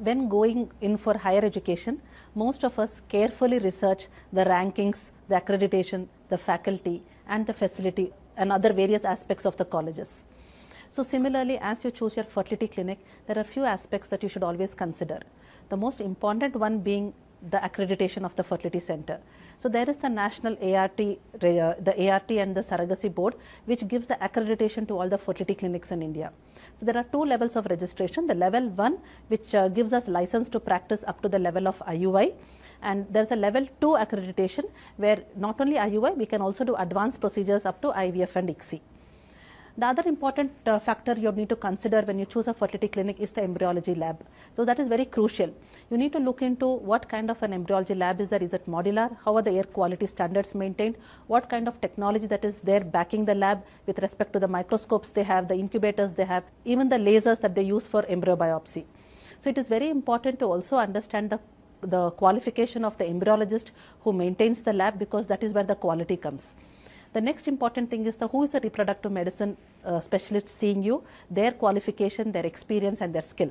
when going in for higher education, most of us carefully research the rankings, the accreditation, the faculty, and the facility, and other various aspects of the colleges. So similarly, as you choose your fertility clinic, there are few aspects that you should always consider. The most important one being the accreditation of the fertility center. So there is the national ART, uh, the ART and the surrogacy board, which gives the accreditation to all the fertility clinics in India. So there are two levels of registration. The level one, which uh, gives us license to practice up to the level of IUI, and there's a level 2 accreditation where not only IUI, we can also do advanced procedures up to IVF and ICSI. The other important uh, factor you need to consider when you choose a fertility clinic is the embryology lab. So that is very crucial. You need to look into what kind of an embryology lab is there. Is it modular? How are the air quality standards maintained? What kind of technology that is there backing the lab with respect to the microscopes they have, the incubators they have, even the lasers that they use for embryo biopsy. So it is very important to also understand the the qualification of the embryologist who maintains the lab because that is where the quality comes. The next important thing is the who is the reproductive medicine uh, specialist seeing you, their qualification, their experience and their skill.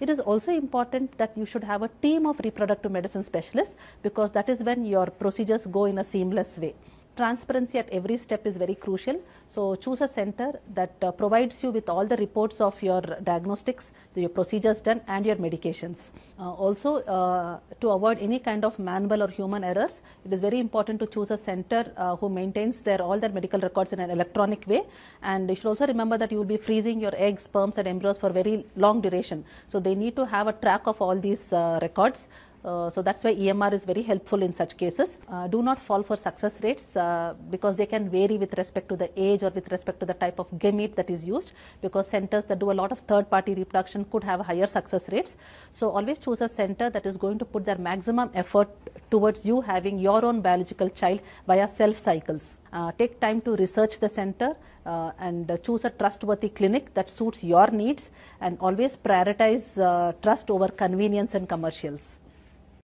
It is also important that you should have a team of reproductive medicine specialists because that is when your procedures go in a seamless way transparency at every step is very crucial. So choose a center that uh, provides you with all the reports of your diagnostics, your procedures done and your medications. Uh, also uh, to avoid any kind of manual or human errors, it is very important to choose a center uh, who maintains their all their medical records in an electronic way and you should also remember that you will be freezing your eggs, sperms and embryos for very long duration. So they need to have a track of all these uh, records uh, so that's why EMR is very helpful in such cases. Uh, do not fall for success rates uh, because they can vary with respect to the age or with respect to the type of gamete that is used because centers that do a lot of third party reproduction could have higher success rates. So always choose a center that is going to put their maximum effort towards you having your own biological child via self cycles. Uh, take time to research the center uh, and uh, choose a trustworthy clinic that suits your needs and always prioritize uh, trust over convenience and commercials.